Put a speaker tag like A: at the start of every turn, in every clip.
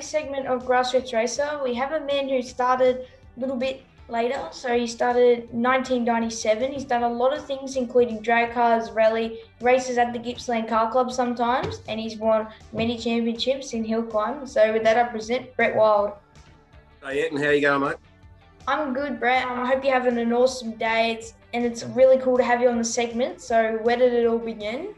A: today's segment of Grassroots Racer, we have a man who started a little bit later. So he started 1997. He's done a lot of things, including drag cars, rally, races at the Gippsland Car Club sometimes, and he's won many championships in hill climb. So with that, I present Brett Wild.
B: Hey, Ayrton, how you going, mate?
A: I'm good, Brett. I hope you're having an awesome day. It's, and it's really cool to have you on the segment. So where did it all begin?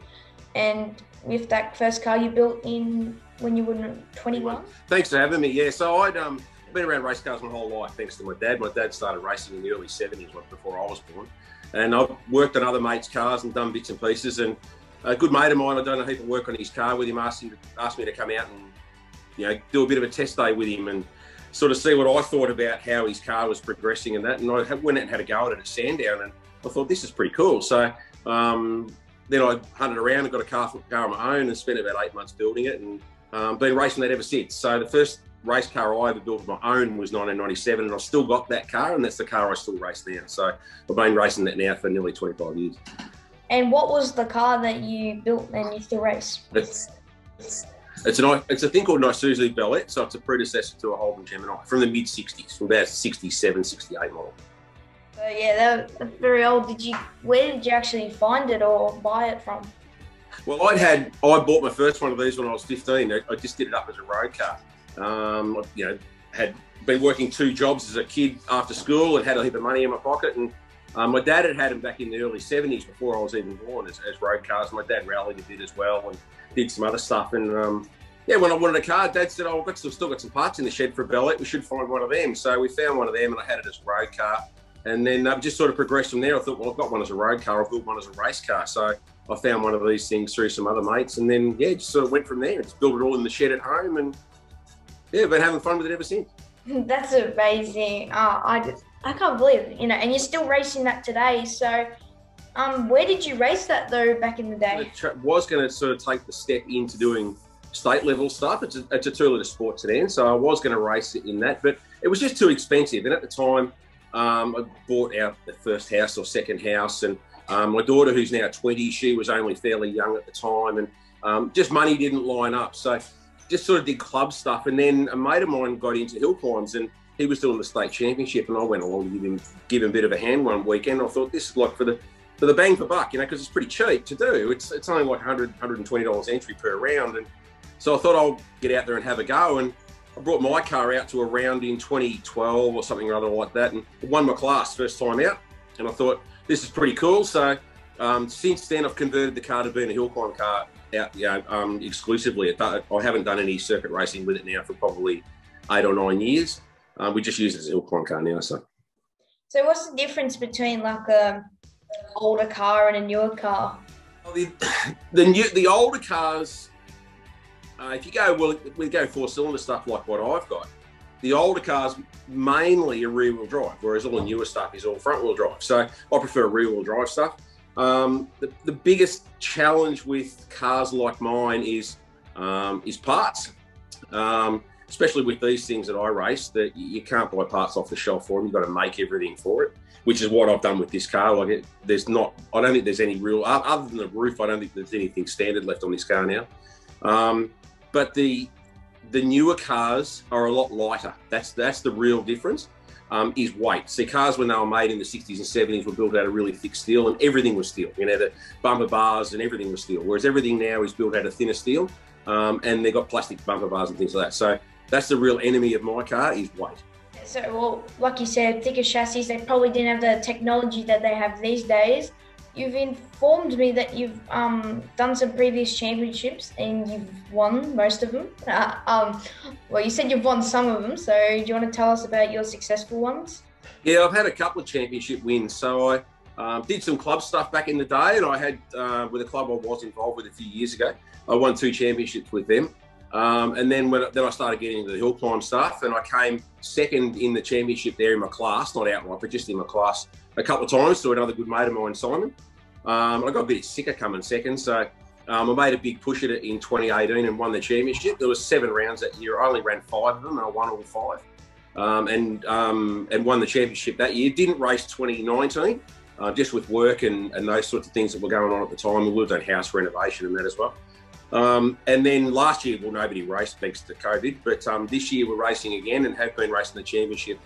A: And with that first car you built in when you were 21?
B: Thanks for having me. Yeah, so I'd um, been around race cars my whole life, thanks to my dad. My dad started racing in the early 70s before I was born. And I've worked on other mates' cars and done bits and pieces. And a good mate of mine, I've done a heap of work on his car with him, asked, him asked me to come out and you know do a bit of a test day with him and sort of see what I thought about how his car was progressing and that. And I went out and had a go at it at Sandown, and I thought this is pretty cool. So um, then I hunted around and got a car, car of my own and spent about eight months building it and um, been racing that ever since. So the first race car I ever built of my own was 1997, and I've still got that car, and that's the car I still race now. So I've been racing that now for nearly 25 years.
A: And what was the car that you built and you still race?
B: It's, it's, it's, an, it's a thing called an Isuzu Bellett, so it's a predecessor to a Holden Gemini from the mid 60s, from about 67, 68 model.
A: So yeah, that's very old. Did you? Where did you actually find it or buy it from?
B: Well, I'd had I bought my first one of these when I was 15. I just did it up as a road car. Um, you know, had been working two jobs as a kid after school and had a heap of money in my pocket. And um, my dad had had them back in the early 70s before I was even born as, as road cars. My dad rallied a bit as well and did some other stuff. And um, yeah, when I wanted a car, Dad said, "Oh, I've got some, still got some parts in the shed for a Bellett. We should find one of them." So we found one of them, and I had it as a road car. And then I've just sort of progressed from there. I thought, well, I've got one as a road car. I've built one as a race car. So I found one of these things through some other mates, and then yeah, just sort of went from there. Just built it all in the shed at home, and yeah, been having fun with it ever since.
A: That's amazing. Uh, I just, I can't believe you know, and you're still racing that today. So, um, where did you race that though back in the day?
B: I was going to sort of take the step into doing state level stuff. It's a, it's a two litre sport sedan, so I was going to race it in that, but it was just too expensive. And at the time, um, I bought out the first house or second house, and um, my daughter, who's now 20, she was only fairly young at the time, and um, just money didn't line up. So just sort of did club stuff. And then a mate of mine got into hill climbs, and he was doing the state championship, and I went along to give him give him a bit of a hand one weekend. I thought this is like for the for the bang for buck, you know, because it's pretty cheap to do. It's it's only like 100 120 dollars entry per round, and so I thought I'll get out there and have a go. And I brought my car out to a round in 2012 or something or other like that, and won my class first time out. And I thought this is pretty cool. So um, since then, I've converted the car to being a hill climb car out, you know, um, exclusively. I haven't done any circuit racing with it now for probably eight or nine years. Um, we just use it as a hill climb car now. So,
A: so what's the difference between like a older car and a newer car?
B: Well, the the new the older cars, uh, if you go well, we go four cylinder stuff like what I've got. The older cars mainly are rear wheel drive, whereas all the newer stuff is all front wheel drive. So I prefer rear wheel drive stuff. Um, the, the, biggest challenge with cars like mine is um, is parts, um, especially with these things that I race. That you can't buy parts off the shelf for them. You've got to make everything for it, which is what I've done with this car. Like, it, there's not. I don't think there's any real other than the roof. I don't think there's anything standard left on this car now. Um, but the the newer cars are a lot lighter. That's that's the real difference um, is weight. See, cars when they were made in the 60s and 70s were built out of really thick steel and everything was steel. You know, the bumper bars and everything was steel. Whereas everything now is built out of thinner steel um, and they've got plastic bumper bars and things like that. So that's the real enemy of my car is weight.
A: So, well, like you said, thicker chassis, they probably didn't have the technology that they have these days. You've informed me that you've um, done some previous championships and you've won most of them. Uh, um, well, you said you've won some of them, so do you want to tell us about your successful ones?
B: Yeah, I've had a couple of championship wins. So I um, did some club stuff back in the day, and I had uh, with a club I was involved with a few years ago. I won two championships with them. Um, and then when then I started getting into the hill climb stuff, and I came second in the championship there in my class, not outright, but just in my class a couple of times to another good mate of mine, Simon. Um, I got a bit sicker coming second, so um, I made a big push at it in 2018 and won the championship. There was seven rounds that year. I only ran five of them, and I won all five, um, and um, and won the championship that year. Didn't race 2019. Uh, just with work and, and those sorts of things that were going on at the time. We lived on house renovation and that as well. Um, and then last year, well, nobody raced thanks to COVID, but um, this year we're racing again and have been racing the championship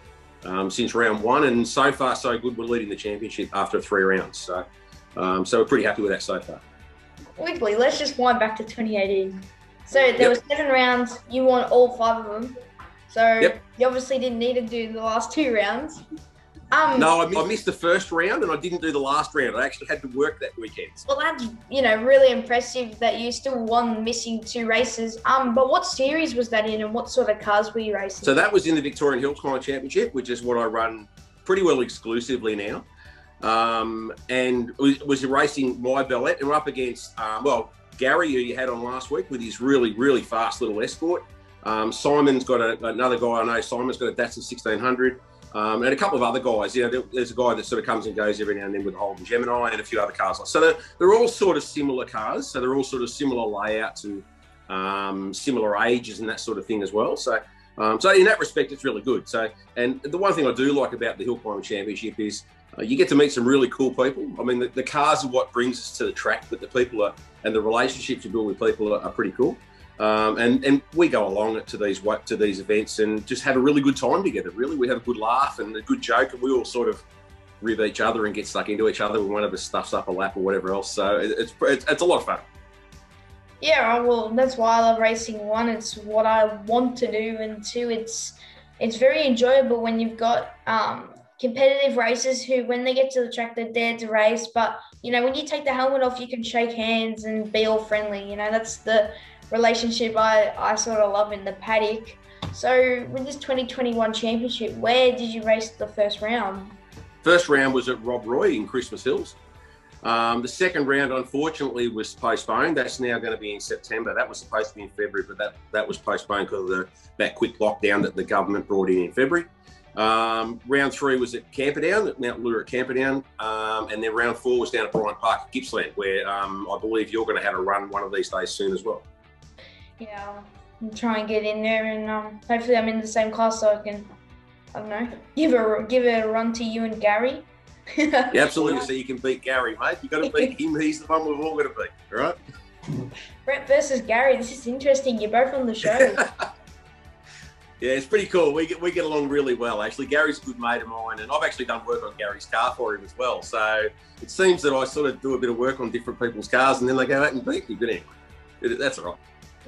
B: um, since round one. And so far, so good. We're leading the championship after three rounds. So, um, so we're pretty happy with that so far.
A: Quickly, let's just wind back to 2018. So there yep. were seven rounds. You won all five of them. So yep. you obviously didn't need to do the last two rounds.
B: Um, no, I, I, missed the first round and I didn't do the last round. I actually had to work that weekend.
A: Well, that's you know really impressive that you still won missing two races. Um, but what series was that in, and what sort of cars were you racing?
B: So that was in the Victorian Hill Climb Championship, which is what I run pretty well exclusively now. Um, and was, was racing my Bellett, and we're up against um, well Gary, who you had on last week with his really really fast little escort. Um, Simon's got a, another guy I know. Simon's got a Datsun 1600. Um, and a couple of other guys. You know, there's a guy that sort of comes and goes every now and then with a Holden Gemini and a few other cars. So they're, they're all sort of similar cars. So they're all sort of similar layouts and um, similar ages and that sort of thing as well. So, um, so in that respect, it's really good. So, and the one thing I do like about the Hill Climbing Championship is uh, you get to meet some really cool people. I mean, the, the, cars are what brings us to the track, but the people are and the relationships you build with people are, are pretty cool. Um, and and we go along to these to these events and just have a really good time together. Really, we have a good laugh and a good joke, and we all sort of rib each other and get stuck into each other when one of us stuffs up a lap or whatever else. So it's it's, it's a lot of fun.
A: Yeah, well, that's why I love racing. One, it's what I want to do, and two, it's it's very enjoyable when you've got um, competitive racers who, when they get to the track, they're there to race. But you know, when you take the helmet off, you can shake hands and be all friendly. You know, that's the relationship I, I sort of love in the paddock. So, with this 2021 championship, where did you race the first round?
B: First round was at Rob Roy in Christmas Hills. Um, the second round, unfortunately, was postponed. That's now going to be in September. That was supposed to be in February, but that, that was postponed because of the, that quick lockdown that the government brought in in February. Um, round three was at Camperdown, at Mount Leura at Camperdown. Um, and then round four was down at Bryant Park at Gippsland, where um, I believe you're going to have a run one of these days soon as well
A: yeah, I'll try and get in there, and um, hopefully I'm in the same class so I can, I don't know, give a give it a run to you and Gary.
B: yeah, absolutely. So you can beat Gary, mate. You got to beat him. He's the one we've all got to beat, all right?
A: Brett versus Gary. This is interesting. You're both on the show.
B: yeah, it's pretty cool. We get we get along really well. Actually, Gary's a good mate of mine, and I've actually done work on Gary's car for him as well. So it seems that I sort of do a bit of work on different people's cars, and then they go out and beat me. But anyway, that's all right.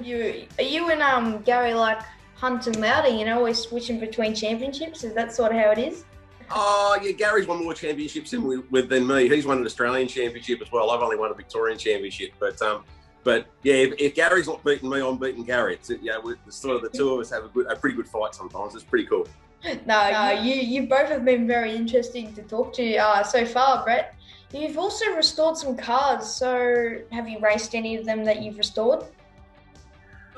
A: You are you and um Gary like Hunt and Lauda? You know, always switching between championships. Is that sort of how it is?
B: Oh yeah, Gary's won more championships than, with, than me. He's won an Australian championship as well. I've only won a Victorian championship, but um, but yeah, if, if Gary's not beating me, I'm beating Gary. It's yeah, we sort of the two of us have a good, a pretty good fight sometimes. It's pretty cool.
A: No, no, you you both have been very interesting to talk to uh, so far, Brett. You've also restored some cars. So have you raced any of them that you've restored?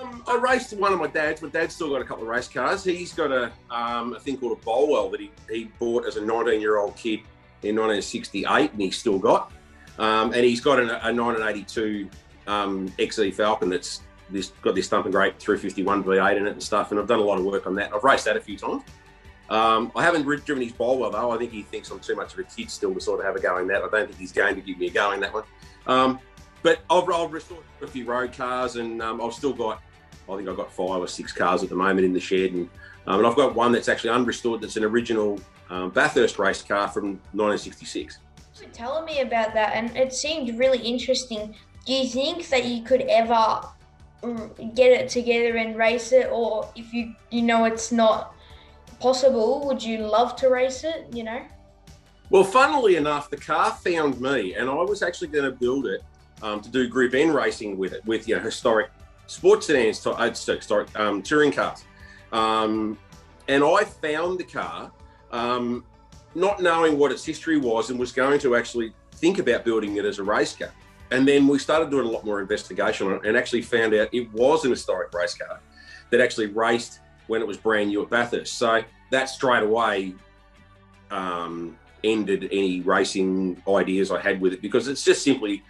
B: Um, I raced one of my dad's. My dad's still got a couple of race cars. He's got a, um, a thing called a Bolwell that he, he bought as a 19 year old kid in 1968 and he's still got. Um, and he's got an, a 1982 um, XE Falcon that's this, got this thumping great 351 V8 in it and stuff. And I've done a lot of work on that. I've raced that a few times. Um, I haven't driven his Bolwell though. I think he thinks I'm too much of a kid still to sort of have a go in that. I don't think he's going to give me a go in that one. Um, but I've, I've restored a few road cars, and um, I've still got, I think I've got five or six cars at the moment in the shed, and, um, and I've got one that's actually unrestored. That's an original um, Bathurst race car from 1966.
A: You Telling me about that, and it seemed really interesting. Do you think that you could ever get it together and race it, or if you you know it's not possible, would you love to race it? You know.
B: Well, funnily enough, the car found me, and I was actually going to build it um, to do Group N racing with it, with you know, historic sports sedans, uh, historic um, touring cars. Um, and I found the car, um, not knowing what its history was, and was going to actually think about building it as a race car. And then we started doing a lot more investigation on it, and actually found out it was an historic race car that actually raced when it was brand new at Bathurst. So that straight away um, ended any racing ideas I had with it because it's just simply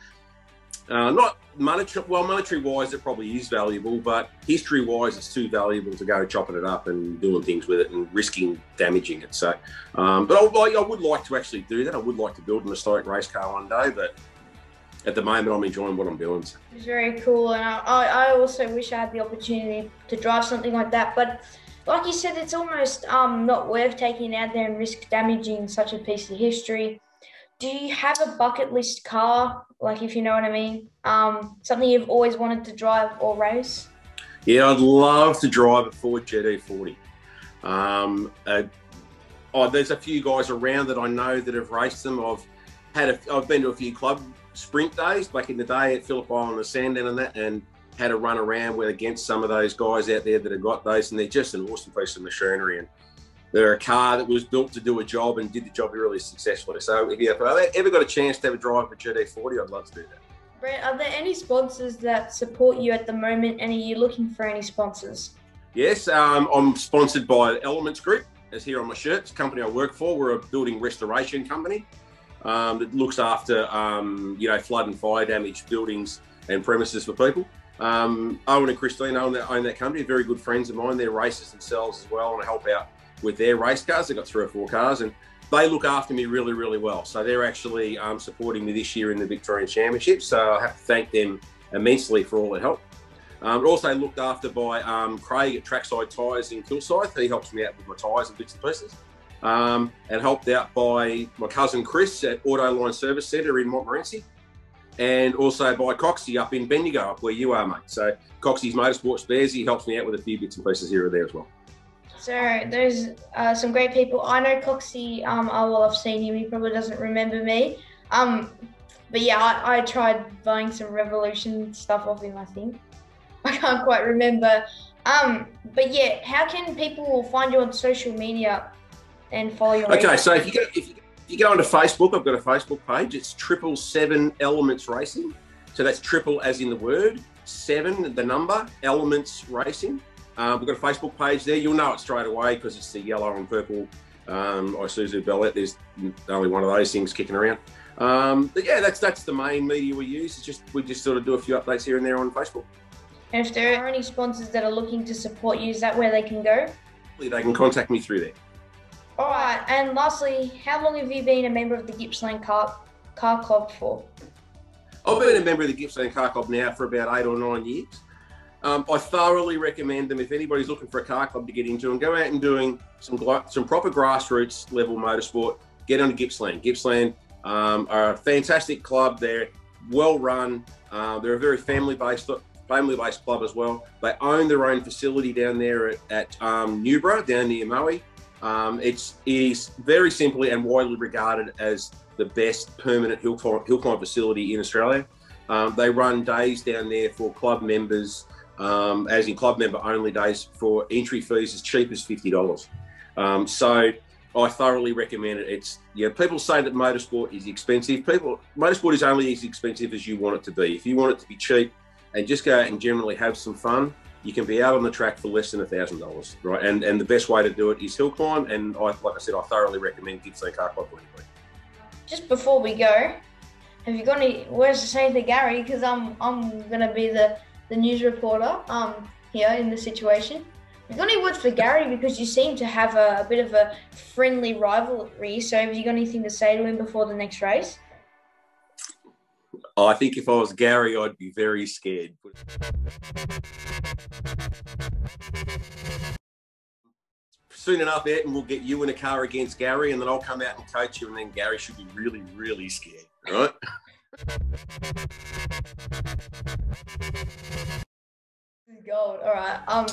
B: uh, not monetary, well, monetary wise, it probably is valuable, but history wise, it's too valuable to go chopping it up and doing things with it and risking damaging it. So, um, but I, I, would like to actually do that. I would like to build an historic race car one day, but at the moment, I'm enjoying what I'm doing.
A: It's very cool, and I, I also wish I had the opportunity to drive something like that. But like you said, it's almost um, not worth taking out there and risk damaging such a piece of history. Do you have a bucket list car, like if you know what I mean? Um, something you've always wanted to drive or race?
B: Yeah, I'd love to drive a Ford GT40. Um, uh, oh, there's a few guys around that I know that have raced them. I've had a, I've been to a few club sprint days back in the day at Phillip Island and Sandown and that, and had a run around with against some of those guys out there that have got those, and they're just an awesome piece of machinery. And they're a car that was built to do a job and did the job really successfully. So if you ever got a chance to have a drive a GT40, I'd love to do that.
A: Brett, are there any sponsors that support you at the moment, and are you looking for any sponsors?
B: Yes, um, I'm sponsored by Elements Group, as here on my shirt. It's a company I work for. We're a building restoration company um, that looks after, um, you know, flood and fire damaged buildings and premises for people. Um, Owen and Christine own that, own that company, very good friends of mine. They're racers themselves as well, and I help out with their race cars. They've got three or four cars, and they look after me really, really well. So they're actually um, supporting me this year in the Victorian Championship. So I have to thank them immensely for all their help. Um, also looked after by um, Craig at Trackside Tyres in Kilsyth. He helps me out with my tyres and bits and pieces. Um, and helped out by my cousin Chris at Autoline Service Centre in Montmorency. And also by Coxy up in Bendigo, up where you are, mate. So Coxy's Motorsport Spares, he helps me out with a few bits and pieces here or there as well.
A: So there's uh, some great people. I know Coxy. Um, oh well, I've seen him. He probably doesn't remember me. Um, but yeah, I, I tried buying some Revolution stuff off him. I think I can't quite remember. Um, but yeah, how can people find you on social media and follow you?
B: Okay, so if you go if you, if you go onto Facebook, I've got a Facebook page. It's Triple Seven Elements Racing. So that's triple as in the word, seven the number, Elements Racing. Um, we've got a Facebook page there. You'll know it straight away because it's the yellow and purple um, Isuzu Bellett. There's only one of those things kicking around. Um, but yeah, that's that's the main media we use. It's just we just sort of do a few updates here and there on Facebook.
A: And if there are any sponsors that are looking to support you, is that where they can go?
B: They can contact me through there.
A: All right. And lastly, how long have you been a member of the Gippsland Car, Car Club for?
B: I've been a member of the Gippsland Car Club now for about eight or nine years. Um, I thoroughly recommend them if anybody's looking for a car club to get into and go out and doing some some proper grassroots level motorsport. Get onto Gippsland. Gippsland um, are a fantastic club. They're well run. Uh, they're a very family based family based club as well. They own their own facility down there at, at um, Newborough, down near Moe. Um, it's it is very simply and widely regarded as the best permanent hill climb, hill climb facility in Australia. Um, they run days down there for club members um, as in club member only days for entry fees as cheap as fifty dollars. Um, so I thoroughly recommend it. It's yeah. People say that motorsport is expensive. People motorsport is only as expensive as you want it to be. If you want it to be cheap and just go out and generally have some fun, you can be out on the track for less than a thousand dollars, right? And and the best way to do it is hill climb. And I, like I said, I thoroughly recommend Gippsland Car Club
A: Just before we go, have you got any words to say to Gary? Because I'm I'm gonna be the the news reporter um, here in the situation. You got any words for Gary because you seem to have a, a, bit of a friendly rivalry. So have you got anything to say to him before the next race?
B: I think if I was Gary, I'd be very scared. Soon enough, Ayrton will get you in a car against Gary, and then I'll come out and coach you, and then Gary should be really, really scared, right?
A: Gold. All right. Um,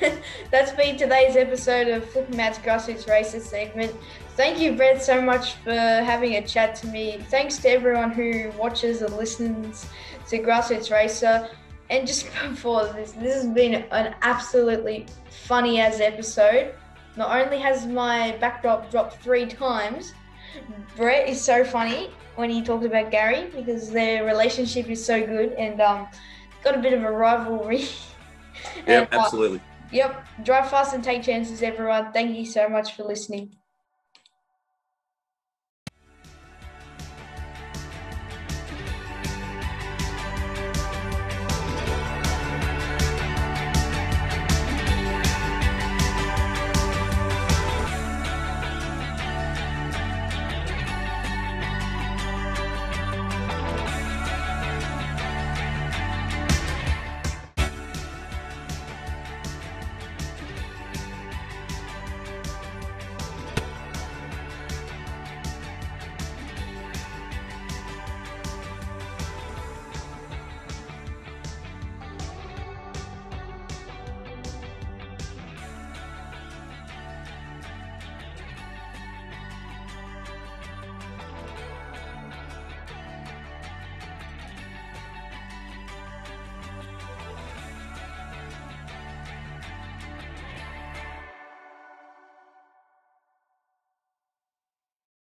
A: that's been today's episode of Filippin Mad's Grassroots Races segment. Thank you, Brett, so much for having a chat to me. Thanks to everyone who watches and listens to Grassroots Racer. And just before this, this has been an absolutely funny as episode. Not only has my backdrop dropped three times, Brett is so funny when he talked about Gary because their relationship is so good and um, got a bit of a rivalry.
B: Yeah, uh, absolutely.
A: Uh, yep. Drive fast and take chances, everyone. Thank you so much for listening.